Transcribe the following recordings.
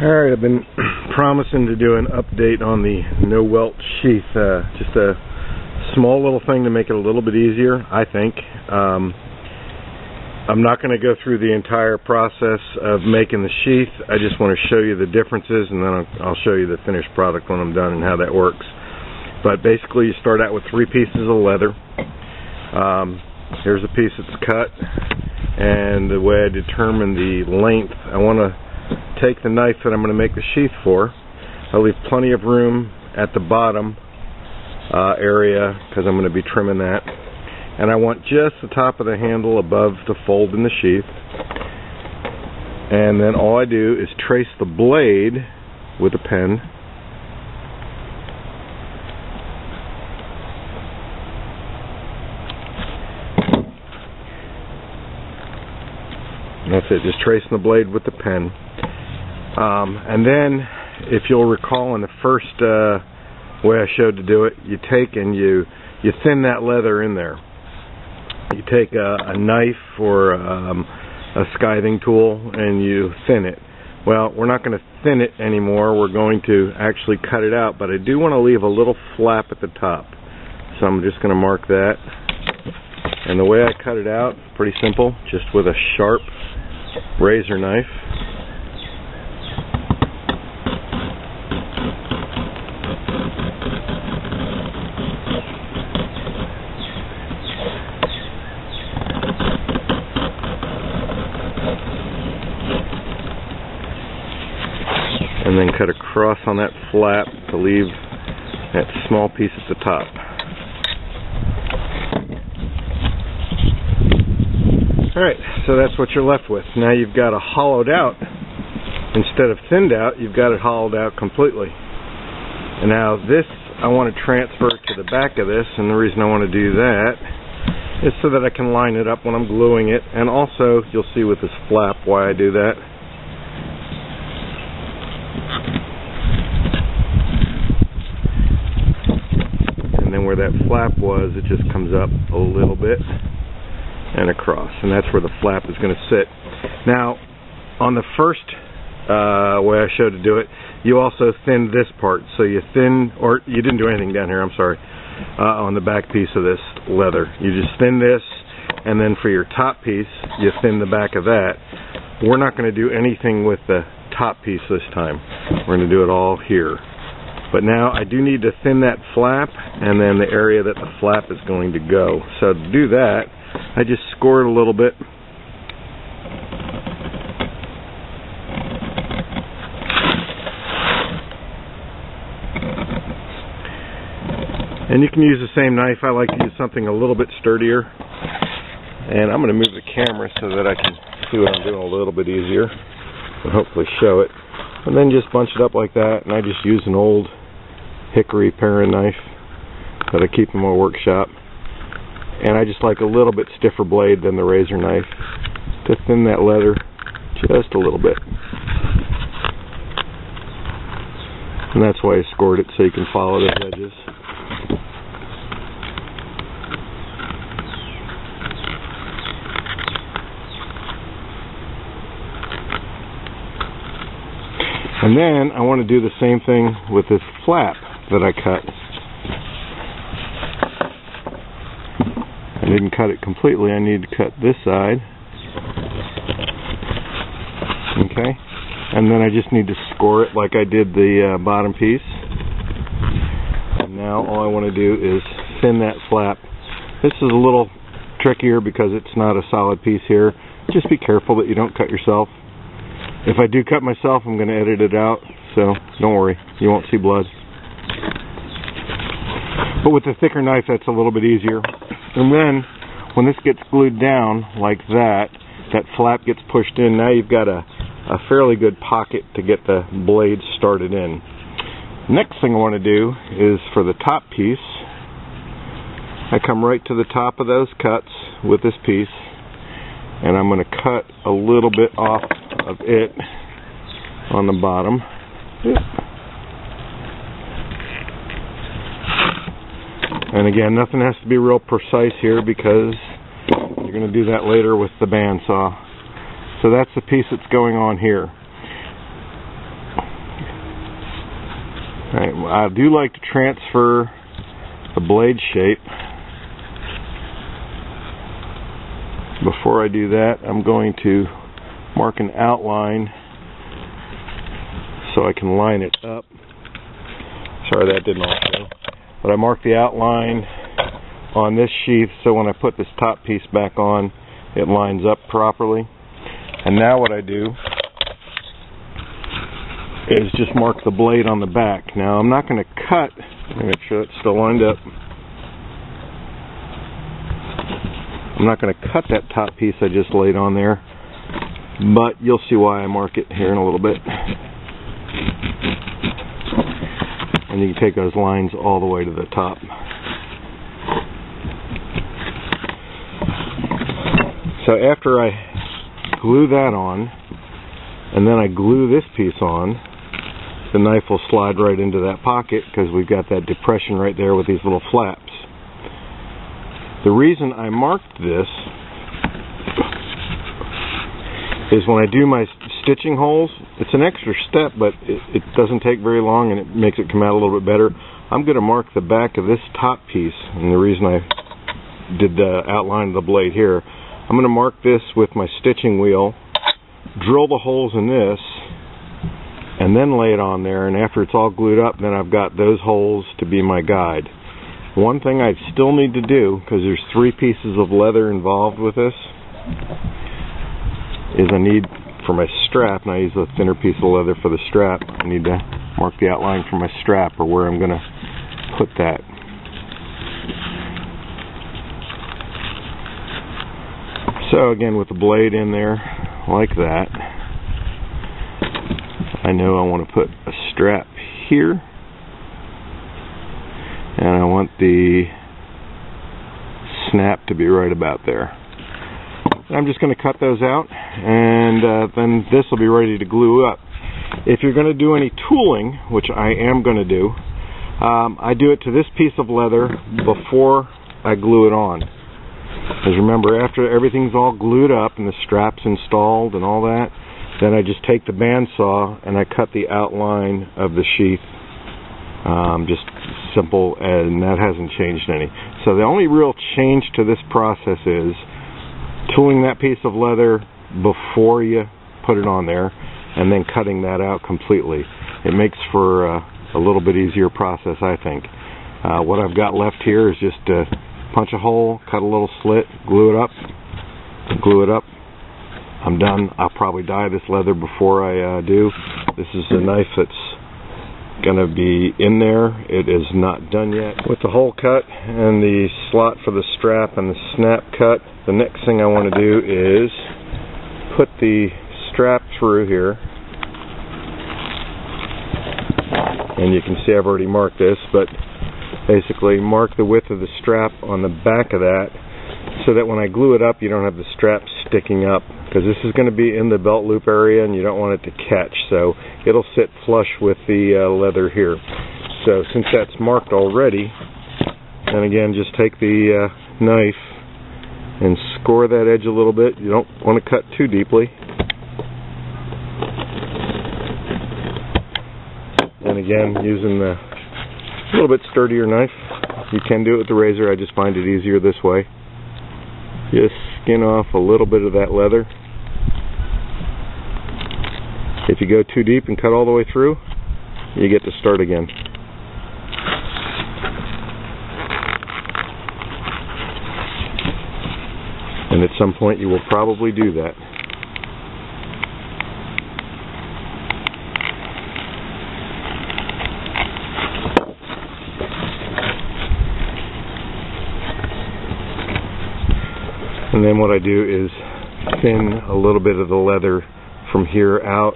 Alright, I've been promising to do an update on the no welt sheath. Uh, just a small little thing to make it a little bit easier, I think. Um, I'm not going to go through the entire process of making the sheath. I just want to show you the differences and then I'll, I'll show you the finished product when I'm done and how that works. But basically you start out with three pieces of leather. Um, here's a piece that's cut and the way I determine the length, I want to take the knife that I'm going to make the sheath for. I'll leave plenty of room at the bottom uh, area because I'm going to be trimming that. And I want just the top of the handle above the fold in the sheath. And then all I do is trace the blade with a pen. That's it, just tracing the blade with the pen. Um, and then, if you'll recall in the first uh, way I showed to do it, you take and you you thin that leather in there. You take a, a knife or um, a skiving tool and you thin it. Well, we're not going to thin it anymore. We're going to actually cut it out, but I do want to leave a little flap at the top. So I'm just going to mark that. And the way I cut it out, pretty simple, just with a sharp razor knife. and then cut across on that flap to leave that small piece at the top. Alright, so that's what you're left with. Now you've got a hollowed out, instead of thinned out, you've got it hollowed out completely. And now this I want to transfer to the back of this, and the reason I want to do that is so that I can line it up when I'm gluing it, and also you'll see with this flap why I do that. And then where that flap was, it just comes up a little bit and across, and that's where the flap is going to sit. Now, on the first uh, way I showed to do it, you also thin this part. So you thin, or you didn't do anything down here, I'm sorry, uh, on the back piece of this leather. You just thin this, and then for your top piece, you thin the back of that. We're not going to do anything with the top piece this time. We're going to do it all here. But now I do need to thin that flap and then the area that the flap is going to go. So to do that, I just score it a little bit. And you can use the same knife. I like to use something a little bit sturdier. And I'm going to move the camera so that I can see what I'm doing a little bit easier. And hopefully show it. And then just bunch it up like that. And I just use an old hickory paring knife that I keep in my workshop and I just like a little bit stiffer blade than the razor knife to thin that leather just a little bit. And that's why I scored it so you can follow the edges. And then I want to do the same thing with this flap that I cut. I didn't cut it completely. I need to cut this side. Okay. And then I just need to score it like I did the uh, bottom piece. And now all I want to do is thin that flap. This is a little trickier because it's not a solid piece here. Just be careful that you don't cut yourself. If I do cut myself, I'm going to edit it out, so don't worry. You won't see blood. But with the thicker knife, that's a little bit easier. And then when this gets glued down like that, that flap gets pushed in. Now you've got a, a fairly good pocket to get the blade started in. Next thing I want to do is for the top piece, I come right to the top of those cuts with this piece and I'm going to cut a little bit off of it on the bottom. And again, nothing has to be real precise here because you're going to do that later with the bandsaw. So that's the piece that's going on here. Alright, well, I do like to transfer the blade shape. Before I do that, I'm going to mark an outline so I can line it up. Sorry that didn't all. But I marked the outline on this sheath so when I put this top piece back on it lines up properly. And now what I do is just mark the blade on the back. Now I'm not going to cut, make sure it's still lined up. I'm not going to cut that top piece I just laid on there, but you'll see why I mark it here in a little bit. And you can take those lines all the way to the top. So after I glue that on, and then I glue this piece on, the knife will slide right into that pocket because we've got that depression right there with these little flaps. The reason I marked this is when I do my stitching holes, it's an extra step, but it, it doesn't take very long and it makes it come out a little bit better. I'm going to mark the back of this top piece, and the reason I did the outline of the blade here, I'm going to mark this with my stitching wheel, drill the holes in this, and then lay it on there and after it's all glued up then I've got those holes to be my guide. One thing I still need to do because there's three pieces of leather involved with this is I need for my strap and I use a thinner piece of leather for the strap I need to mark the outline for my strap or where I'm going to put that. So again with the blade in there like that I know I want to put a strap here and I want the snap to be right about there. I'm just going to cut those out and uh, then this will be ready to glue up. If you're going to do any tooling, which I am going to do, um, I do it to this piece of leather before I glue it on. Because remember, after everything's all glued up and the strap's installed and all that, then I just take the bandsaw and I cut the outline of the sheath. Um, just simple, and that hasn't changed any. So the only real change to this process is tooling that piece of leather before you put it on there, and then cutting that out completely. It makes for uh, a little bit easier process, I think. Uh, what I've got left here is just to punch a hole, cut a little slit, glue it up, glue it up, I'm done. I'll probably dye this leather before I uh, do. This is the knife that's going to be in there. It is not done yet. With the hole cut and the slot for the strap and the snap cut, the next thing I want to do is put the strap through here. And you can see I've already marked this, but basically mark the width of the strap on the back of that so that when I glue it up you don't have the strap sticking up because this is going to be in the belt loop area and you don't want it to catch so it'll sit flush with the uh, leather here so since that's marked already and again just take the uh, knife and score that edge a little bit. You don't want to cut too deeply. And again using the a little bit sturdier knife you can do it with the razor. I just find it easier this way. Just skin off a little bit of that leather. If you go too deep and cut all the way through, you get to start again. And at some point you will probably do that. And then what I do is thin a little bit of the leather from here out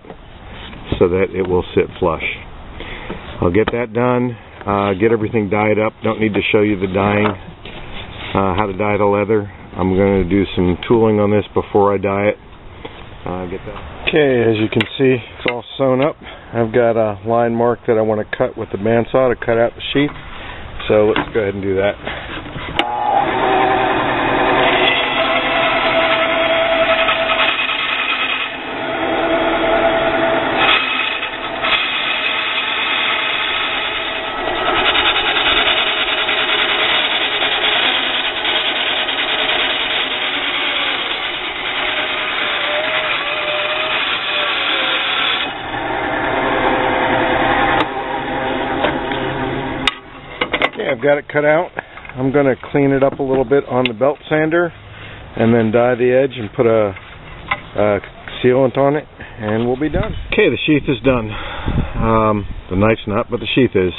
so that it will sit flush. I'll get that done, uh, get everything dyed up. Don't need to show you the dyeing, uh, how to dye the leather. I'm going to do some tooling on this before I dye it. Uh, get that. Okay, as you can see, it's all sewn up. I've got a line mark that I want to cut with the bandsaw to cut out the sheath. So let's go ahead and do that. Got it cut out. I'm going to clean it up a little bit on the belt sander and then dye the edge and put a, a sealant on it and we'll be done. Okay, the sheath is done. Um, the knife's not, but the sheath is.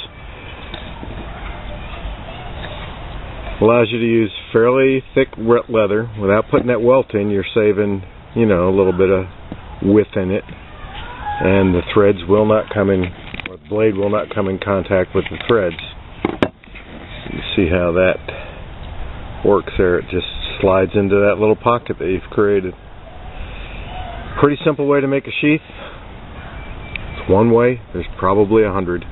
Allows you to use fairly thick wet leather without putting that welt in. You're saving, you know, a little bit of width in it, and the threads will not come in, or the blade will not come in contact with the threads. You see how that works there. It just slides into that little pocket that you've created. Pretty simple way to make a sheath. It's one way. There's probably a hundred.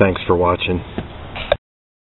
Thanks for watching.